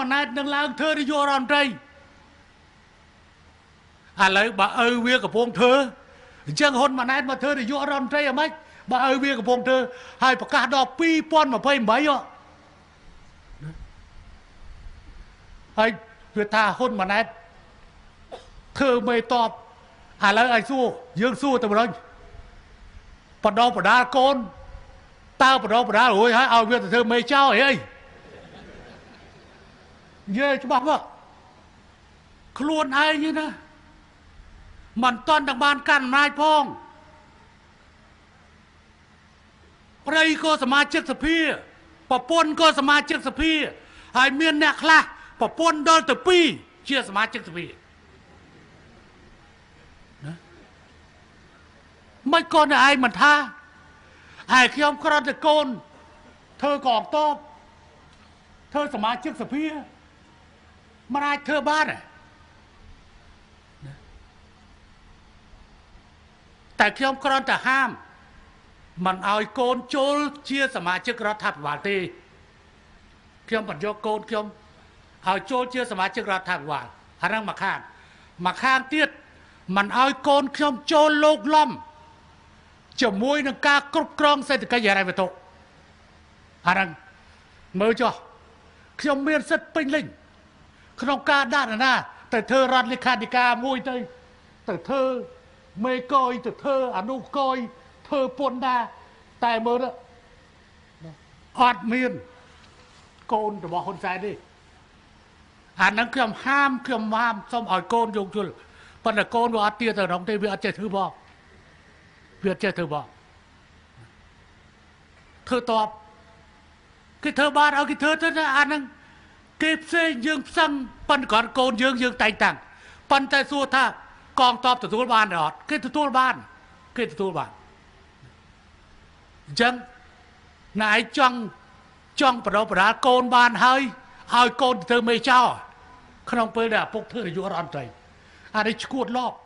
ម៉ាណែតនឹងឡើងធ្វើនាយករដ្ឋមន្ត្រីឥឡូវបើឪវាកំពុងធ្វើអញ្ចឹងហ៊ុនម៉ាណែតមកធ្វើនាយករដ្ឋមន្ត្រីអ្ហ្មិចបើឪវាកំពុងធ្វើហើយប្រកាសដល់2028ហ៎ហើយវាថាហ៊ុនម៉ាណែតធ្វើមេតបឥឡូវឲ្យសួរយើងសួរទៅម្ដងបដោបដាលកូនតើបដោបដាលរួយហើយឲ្យវាទៅធ្វើមេចោលអីអី និយាយច្បាស់មកខ្លួនឯងនេះណាមិនតន់ទាំងបានកាន់អំណាចផងប្រៃក៏សមាជិកសភាប្រពន្ធក៏សមាជិកសភាហើយមានអ្នកខ្លះប្រពន្ធដល់ទៅ2ជាសមាជិកសភាណាមិនក៏ឯងមិនថាហើយខ្ញុំក្រត់តែកូនធ្វើកងតបធ្វើសមាជិកសភា មិនអាចធ្វើបានទេតែខ្ញុំគ្រាន់តែហាមមិនឲ្យកូនចូលជាសមាជិករដ្ឋាភិបាលទេខ្ញុំបញ្យកកូនខ្ញុំឲ្យចូលជាសមាជិករដ្ឋាភិបាលហើយនឹងមកខាងមកខាងទៀតមិនឲ្យកូនខ្ញុំចូលលោកលំជាមួយនឹងការគ្រប់គ្រងសេដ្ឋកិច្ចហិរញ្ញវត្ថុហើយនឹងមើលចុះខ្ញុំមានសិទ្ធិពេញលេញ ក្នុងការដាក់ណាទៅធ្វើរដ្ឋលេខាធិការមួយទៅទៅធ្វើមេកយទៅធ្វើអនុកយធ្វើពុនដែរតែមើលអត់មានកូនរបស់ហ៊ុនសែនទេអាហ្នឹងខ្ញុំហាមខ្ញុំហាមសូមឲ្យកូនយោគយល់ប៉ុន្តែកូនវាអត់ទៀតទៅក្នុងទេវាអត់ចេះធ្វើបងវាអត់ចេះធ្វើបងធ្វើតបគេធ្វើបានឲ្យគេធ្វើទៅណាអាហ្នឹង គេផ្សេងយើងផ្សឹងប៉ុន្តែគាត់កូនយើងយើងតែងតាំងប៉ុន្តែសួរថាកងតបទទួលបានឬអត់គេទទួលបាន គេទទួលបានអញ្ចឹងណែឯងចង់ចង់បដោបដាកូនបានហើយឲ្យកូនទៅមេចោលក្នុងពេលដែលឪពុកធ្វើនាយករដ្ឋមន្ត្រីអានេះឈួតលប់